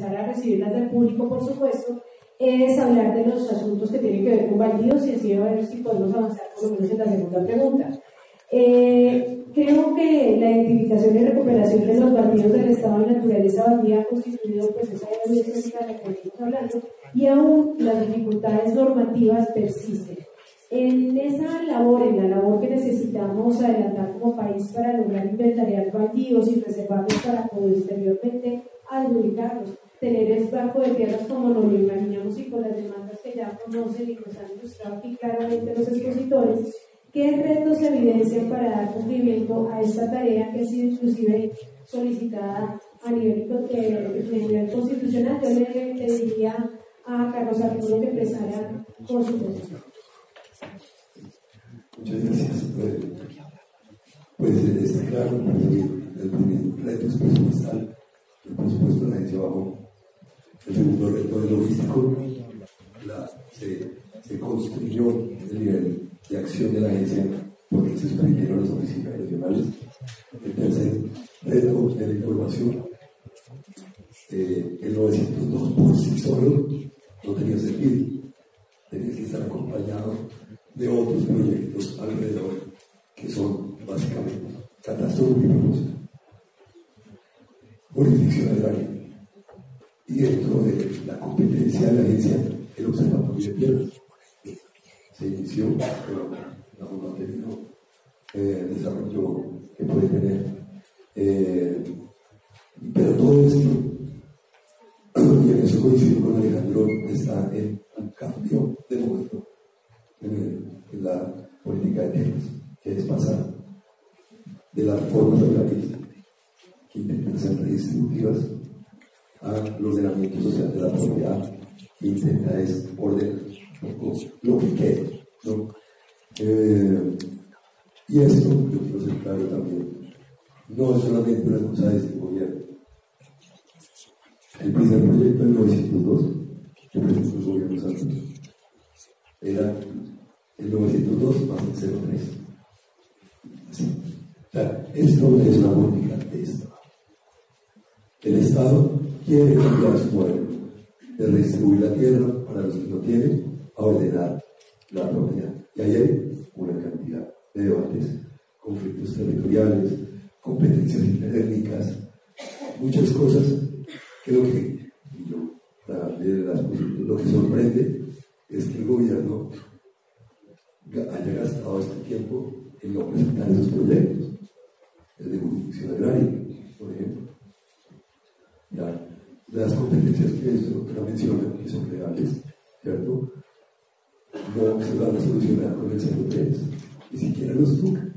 empezar a recibirlas del público, por supuesto, es hablar de los asuntos que tienen que ver con baldíos y así a ver si podemos avanzar por lo menos en la segunda pregunta. Eh, creo que la identificación y recuperación de los baldíos del estado de naturaleza baldía ha constituido pues esa evidencia de la que estamos hablando y aún las dificultades normativas persisten. En esa labor, en la labor que necesitamos adelantar como país para lograr inventariar baldíos y reservarlos para posteriormente adjudicarlos, tener el banco de tierras como nos lo imaginamos y con las demandas que ya conocen y nos han ilustrado aquí claramente los expositores, ¿qué retos se evidencian para dar cumplimiento a esta tarea que ha sido inclusive solicitada a nivel, eh, constitucional? Yo le pediría a Carlos Arturo que empezara con su posición. Muchas gracias. Pues está claro, el primer reto es presupuestal, el presupuesto de la agencia bajó el segundo reto de logístico se, se, construyó el nivel de acción de la agencia porque se exprimieron las oficinas regionales. El tercer reto de la información, eh, el 902 por sí solo no tenía sentido. Tenía que estar acompañado de otros proyectos alrededor que son básicamente catastróficos. Jurisdicción y dentro de la competencia de la agencia, el observatorio de tierras se inició, pero no, ha tenido eh, desarrollo que puede tener. Eh, pero todo esto, y en eso coincido con Alejandro, está en un cambio de modelo en, la política de tierras, que es pasar de las reformas agrarias que intentan ser redistributivas a los ordenamiento social de la propiedad intenta es ordenar lo que quede. Eh, y esto, yo quiero ser claro también, no es solamente una cosa de este gobierno. El primer proyecto en 1902, que presentó el gobierno santo, era el 902 más el 03. O sea, esto es una política de Estado. El Estado quiere cambiar su modelo de redistribuir la tierra para los que no tienen a ordenar la propiedad. Y ahí hay una cantidad de debates, conflictos territoriales, competencias interétnicas, muchas cosas que lo que, lo que sorprende es que el gobierno haya gastado este tiempo en no presentar esos proyectos, el de jurisdicción agraria, por ejemplo. Las competencias que doctora menciona, que son reales, ¿cierto? No se van a solucionar con el 03, ni siquiera los toca.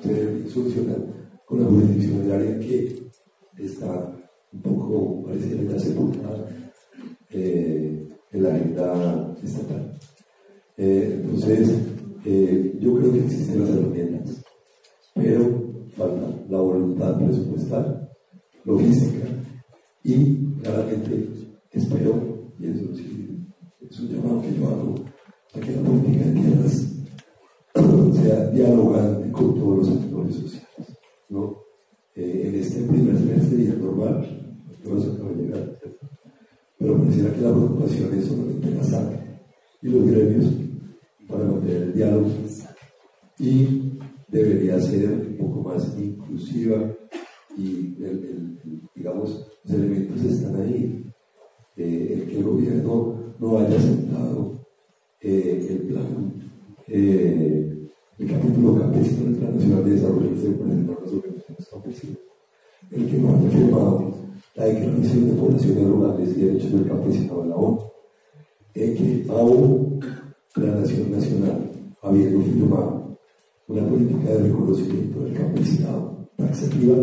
Se deben con la jurisdicción del área que está un poco, pareciera ya sepultada eh, en la agenda estatal. Eh, entonces, eh, yo creo que existen las herramientas, pero falta la voluntad presupuestal logística y claramente espero, y eso sí, es un llamado que yo hago, a que la política de tierras sea dialogante con todos los actores sociales. ¿no? Eh, en este primer semestre ya normal, no se acaba pero pareciera que la preocupación es solamente la SAC y los gremios para mantener el diálogo y debería ser un poco más inclusiva y el, digamos, los elementos están ahí. Eh, el que el gobierno no haya aceptado eh, el plan, eh, el capítulo campesino del Plan Nacional de Desarrollo presentó las organizaciones campesinas, el que no haya firmado la Declaración de Poblaciones Rurales y Derechos del Campesino de la ONU, el que aún la Nación Nacional, habiendo firmado una política de reconocimiento del campesinado taxativa,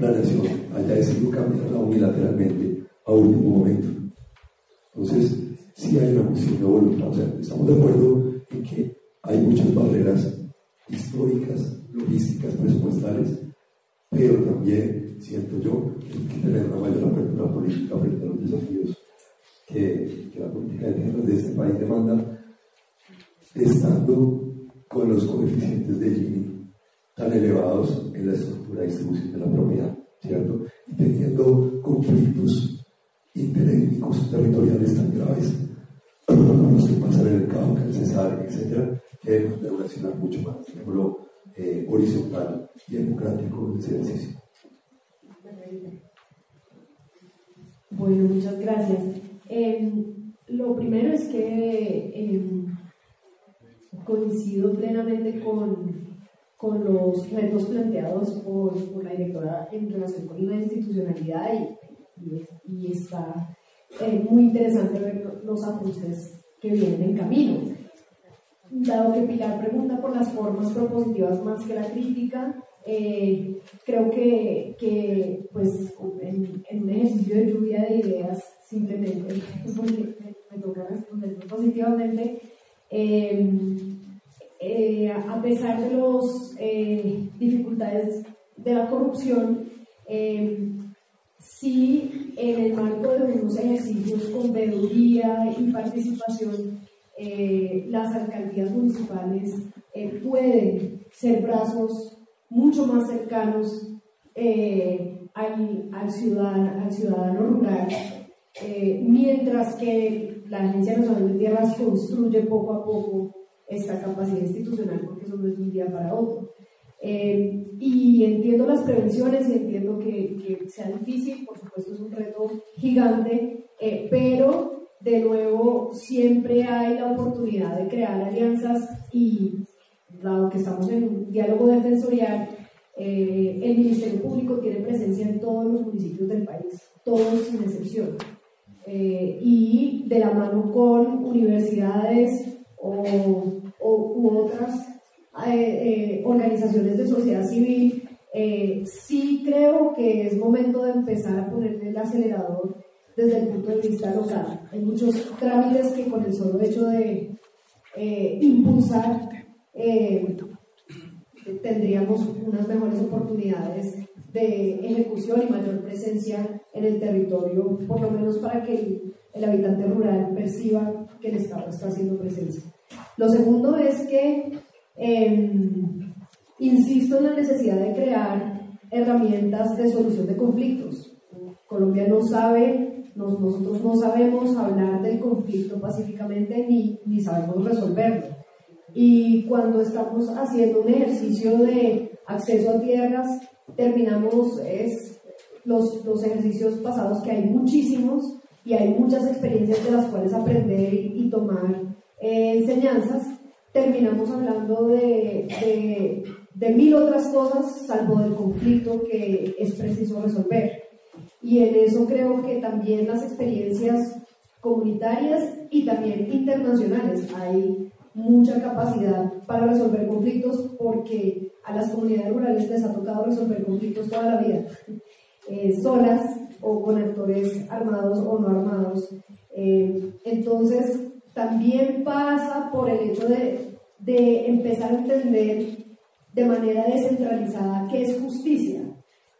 la nación haya decidido cambiarla unilateralmente a último momento. Entonces, sí hay una cuestión de voluntad. O sea, estamos de acuerdo en que hay muchas barreras históricas, logísticas, presupuestales, pero también siento yo que hay que tener una mayor apertura política frente a los desafíos que, que la política de tierras de este país demanda, estando con los coeficientes de Gini tan elevados en la estructura de distribución de la propiedad, ¿cierto? Y teniendo conflictos interétnicos territoriales tan graves como los que pasan en el Cauca, en Cesar, etc., que debemos de relacionar mucho más, ejemplo, eh, horizontal y democrático en ese ejercicio. Bueno, muchas gracias. Em, lo primero es que em, coincido plenamente con, con, los retos planteados por, por, la directora en relación con la institucionalidad y, y, está eh, muy interesante ver los ajustes que vienen en camino. Dado que Pilar pregunta por las formas propositivas más que la crítica, eh, creo que, que pues, en, en, un ejercicio de lluvia de ideas, simplemente, porque me, toca responder positivamente, eh, eh, a pesar de las dificultades de la corrupción, sí en el marco de unos ejercicios con veeduría y participación, las alcaldías municipales pueden ser brazos mucho más cercanos eh, al, ciudadano, al, ciudadano, rural, eh, mientras que la Agencia Nacional de Tierras construye poco a poco esta capacidad institucional, porque eso no es de un día para otro. Eh, y entiendo las prevenciones y entiendo que, que, sea difícil, por supuesto es un reto gigante, pero de nuevo siempre hay la oportunidad de crear alianzas y dado que estamos en un diálogo defensorial, eh, el Ministerio Público tiene presencia en todos los municipios del país, todos sin excepción. Eh, y de la mano con universidades o, u otras eh, organizaciones de sociedad civil, sí creo que es momento de empezar a ponerle el acelerador desde el punto de vista local. Hay muchos trámites que con el solo hecho de impulsar eh, tendríamos unas mejores oportunidades de ejecución y mayor presencia en el territorio, por lo menos para que el, habitante rural perciba que el Estado está haciendo presencia. Lo segundo es que em, insisto en la necesidad de crear herramientas de solución de conflictos. Colombia no sabe, nosotros no sabemos hablar del conflicto pacíficamente ni, ni sabemos resolverlo. Y cuando estamos haciendo un ejercicio de acceso a tierras, terminamos es, los, los ejercicios pasados, que hay muchísimos y hay muchas experiencias de las cuales aprender y, tomar eh, enseñanzas, terminamos hablando de, de, mil otras cosas salvo del conflicto que es preciso resolver. Y en eso creo que también las experiencias comunitarias y también internacionales. Hay mucha capacidad para resolver conflictos porque a las comunidades rurales les ha tocado resolver conflictos toda la vida, eh, solas o con actores armados o no armados. Eh, entonces, también pasa por el hecho de, de empezar a entender de manera descentralizada qué es justicia,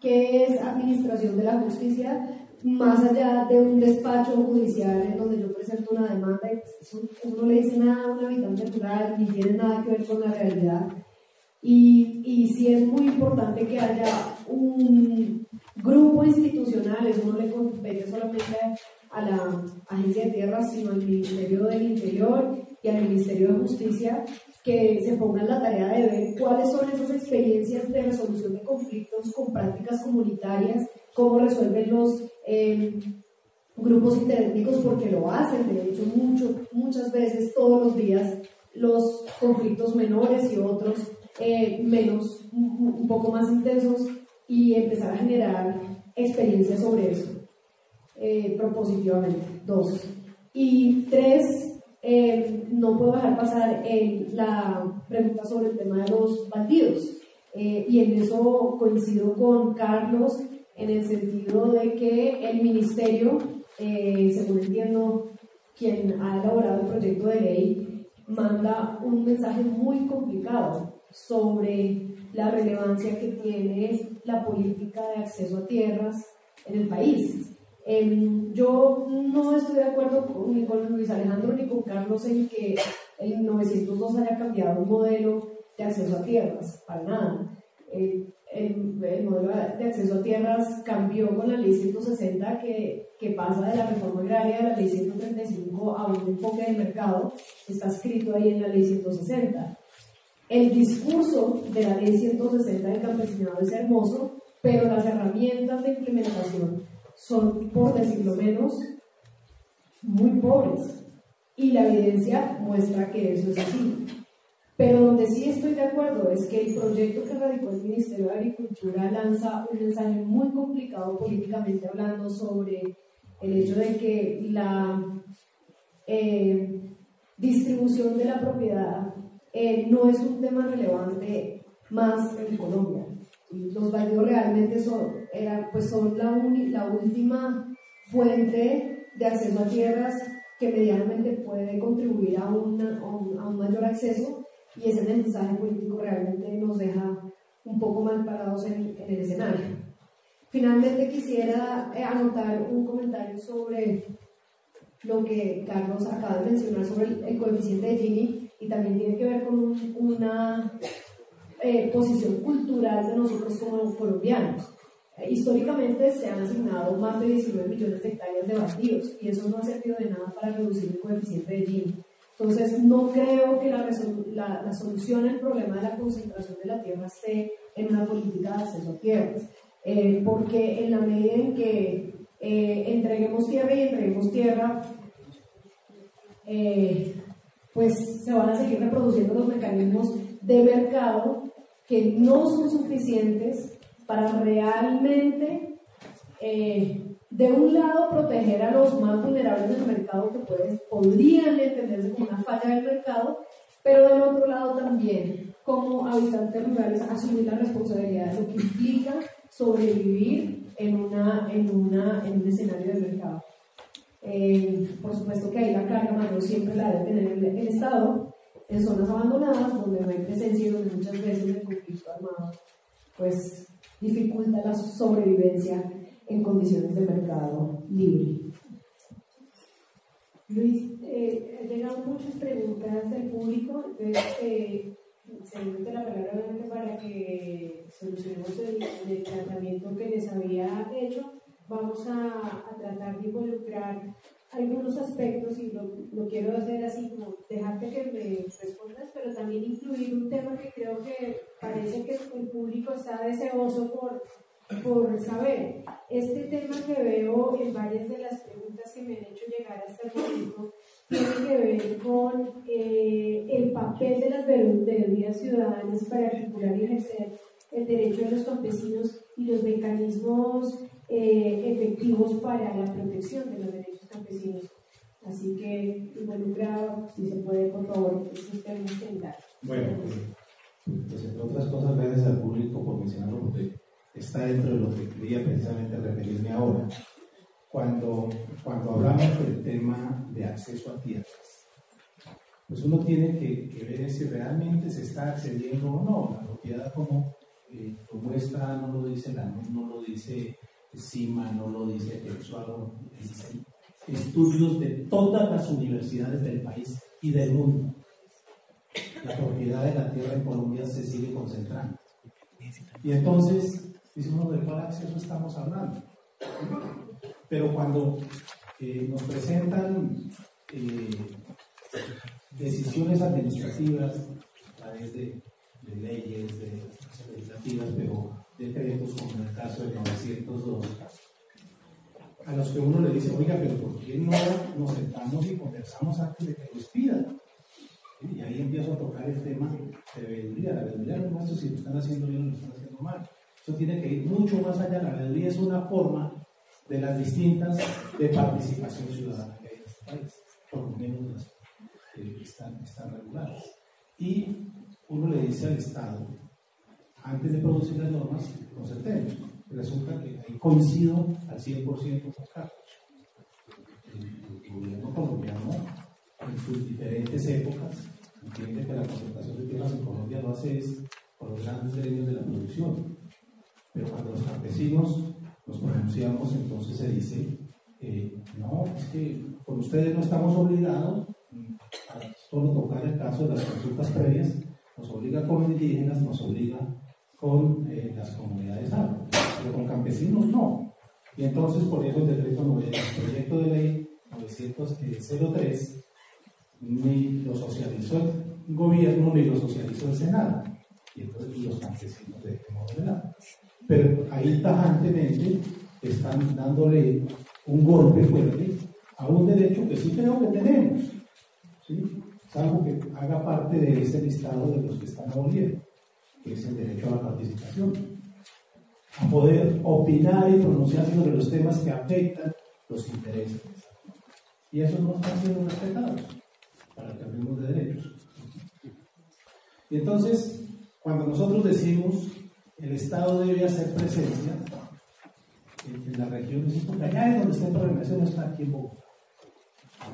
qué es administración de la justicia más allá de un despacho judicial en donde yo presento una demanda, eso, no le dice nada a un habitante rural ni tiene nada que ver con la realidad. Y, y sí es muy importante que haya un grupo institucional, eso no le compete solamente a la Agencia de Tierras, sino al Ministerio del Interior y al Ministerio de Justicia, que se pongan la tarea de ver cuáles son esas experiencias de resolución de conflictos con prácticas comunitarias, cómo resuelven los eh, grupos interétnicos, porque lo hacen, de hecho, mucho, muchas veces, todos los días, los conflictos menores y otros eh, menos, un poco más intensos, y empezar a generar experiencias sobre eso, eh, propositivamente. Dos. Y tres, eh, no puedo dejar pasar la pregunta sobre el tema de los bandidos. Eh, y en eso coincido con Carlos en el sentido de que el ministerio, eh, según entiendo, quien ha elaborado el proyecto de ley, manda un mensaje muy complicado sobre la relevancia que tiene la política de acceso a tierras en el país. Em, yo no estoy de acuerdo con, ni con Luis Alejandro ni con Carlos en que el 902 haya cambiado un modelo de acceso a tierras, para nada. Eh, el, modelo de acceso a tierras cambió con la ley 160 que, que pasa de la reforma agraria de la ley 135 a un enfoque de mercado, está escrito ahí en la ley 160. El discurso de la ley 160 del campesinado es hermoso, pero las herramientas de implementación son, por decirlo menos, muy pobres. Y la evidencia muestra que eso es así. Pero donde sí estoy de acuerdo es que el proyecto que radicó el Ministerio de Agricultura lanza un mensaje muy complicado políticamente hablando sobre el hecho de que la eh, distribución de la propiedad eh, no es un tema relevante más en Colombia. Los baldíos realmente son, pues son la, la última fuente de acceso a tierras que medianamente puede contribuir a, a, un, a un mayor acceso y ese mensaje político realmente nos deja un poco mal parados en, el escenario. Finalmente quisiera eh, anotar un comentario sobre lo que Carlos acaba de mencionar sobre el, coeficiente de Gini y también tiene que ver con una eh, posición cultural de nosotros como colombianos. Eh, históricamente se han asignado más de 19 millones de hectáreas de vacíos y eso no ha servido de nada para reducir el coeficiente de Gini. Entonces, no creo que la, la, solución al problema de la concentración de la tierra esté en una política de acceso a tierras, eh, porque en la medida en que eh, entreguemos tierra y entreguemos tierra, eh, pues se van a seguir reproduciendo los mecanismos de mercado que no son suficientes para realmente de un lado, proteger a los más vulnerables del mercado que pueden, podrían entenderse como una falla del mercado, pero del otro lado también, como habitantes rurales, asumir la responsabilidad de lo que implica sobrevivir en, una, en, una, en un escenario de mercado. Eh, por supuesto que ahí la carga mayor siempre la debe tener el, el, Estado en zonas abandonadas donde no hay presencia y donde muchas veces el conflicto armado pues dificulta la sobrevivencia en condiciones de mercado libre. Luis, eh, han llegado muchas preguntas del público, entonces eh, se la palabra para que solucionemos el, tratamiento que les había hecho. Vamos a tratar de involucrar algunos aspectos y lo, lo, quiero hacer así como dejarte que me respondas, pero también incluir un tema que creo que parece que el público está deseoso por por saber. Este tema que veo en varias de las preguntas que me han hecho llegar hasta el momento tiene que ver con eh, el papel de las veedurías ciudadanas para articular y ejercer el derecho de los campesinos y los mecanismos eh, efectivos para la protección de los derechos campesinos. Así que involucrado, si se puede, por favor, estos temas. Bueno, pues entre otras cosas, gracias al público por mencionarlo, porque está dentro de lo que quería precisamente referirme ahora. Cuando, cuando hablamos del tema de acceso a tierras, pues uno tiene que, ver si realmente se está accediendo o no. La propiedad como, eh, como está, no lo dice la no lo dice CIMA, no lo dice Texualo, dice estudios de todas las universidades del país y del mundo. La propiedad de la tierra en Colombia se sigue concentrando. Y entonces, dice uno de cuál acceso estamos hablando. Pero cuando eh, nos presentan eh, decisiones administrativas a través de, leyes de, legislativas, pero decretos como en el caso de 902, a los que uno le dice, oiga, pero ¿por qué no nos sentamos y conversamos antes de que nos pidan? Y ahí empiezo a tocar el tema de veeduría. La veeduría no muestra si lo están haciendo bien o lo están haciendo mal. Eso tiene que ir mucho más allá. La veeduría es una forma de las distintas de participación ciudadana que hay en este país, por lo menos las que están reguladas. Y uno le dice al Estado, antes de producir las normas, concertemos. Resulta que ahí coincido al 100% con Carlos. El, gobierno colombiano, en sus diferentes épocas, entiende que la concentración de tierras en Colombia lo hace es por los grandes gremios de la producción pero cuando los campesinos nos pronunciamos, entonces se dice, eh, no, es que con ustedes no estamos obligados a solo tocar el caso de las consultas previas, nos obliga como indígenas, nos obliga con eh, las comunidades árabes, pero con campesinos no. Y entonces por eso el decreto el proyecto de ley 903 ni lo socializó el gobierno ni lo socializó el Senado. Y entonces los campesinos de modo de Pero ahí tajantemente están dándole un golpe fuerte a un derecho que sí creo que tenemos. ¿sí? Salvo que haga parte de ese listado de los que están aboliendo, que es el derecho a la participación. A poder opinar y pronunciarse sobre los temas que afectan los intereses. Y eso no está siendo respetado para que hablemos de derechos. Y entonces, cuando nosotros decimos el Estado debe hacer presencia en, la región, porque allá es donde está el problema, eso no está aquí en Bogotá.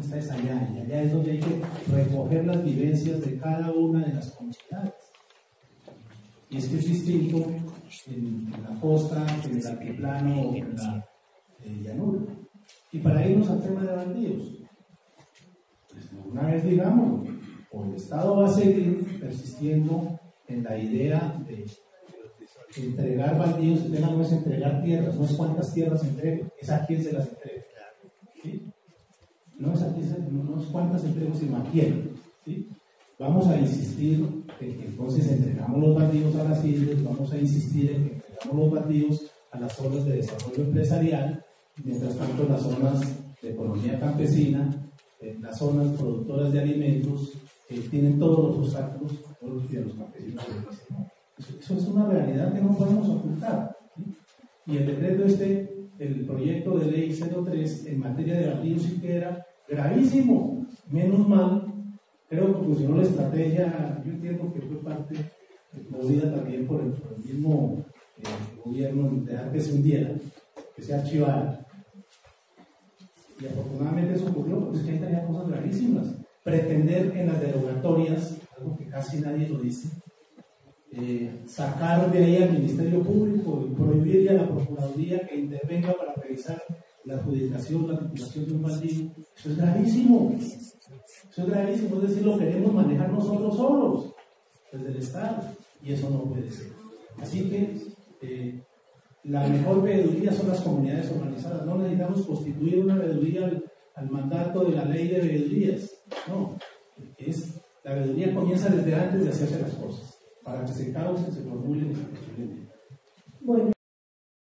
Está es allá, y allá es donde hay que recoger las vivencias de cada una de las comunidades. Es que es distinto en, la costa, en el altiplano o en la eh, llanura. Y para irnos al tema de baldíos, una vez digamos, o el Estado va a seguir persistiendo en la idea de entregar baldíos, el tema no es entregar tierras, no es cuántas tierras entrego, es a quién se las entrega. No, es a quién, no es cuántas entrego, sino a quién. Vamos a insistir entonces entregamos los baldíos a las islas, vamos a insistir en que entregamos los baldíos a las zonas de desarrollo empresarial, mientras tanto las zonas de economía campesina las zonas productoras de alimentos tienen todos los obstáculos todos los campesinos eso, es una realidad que no podemos ocultar. Y el decreto este, el proyecto de ley 03 en materia de batidos sí que era gravísimo. Menos mal, creo que funcionó la estrategia, yo entiendo que fue parte movida también por el, mismo eh, gobierno de dejar que se hundiera, que se archivara y afortunadamente eso ocurrió porque es que ahí tenía cosas gravísimas. Pretender en las derogatorias, algo que casi nadie lo dice, eh, sacar de ahí al Ministerio Público y prohibirle a la Procuraduría que intervenga para revisar la adjudicación, la titulación de un baldío, eso es gravísimo. Es gravísimo, es decir, lo queremos manejar nosotros solos, desde el Estado, y eso no puede ser. Así que eh, la mejor veeduría son las comunidades organizadas. No necesitamos constituir una veeduría al, mandato de la ley de veedurías. No, es, la veeduría comienza desde antes de hacerse las cosas, para que se causen, se formulen y se Bueno.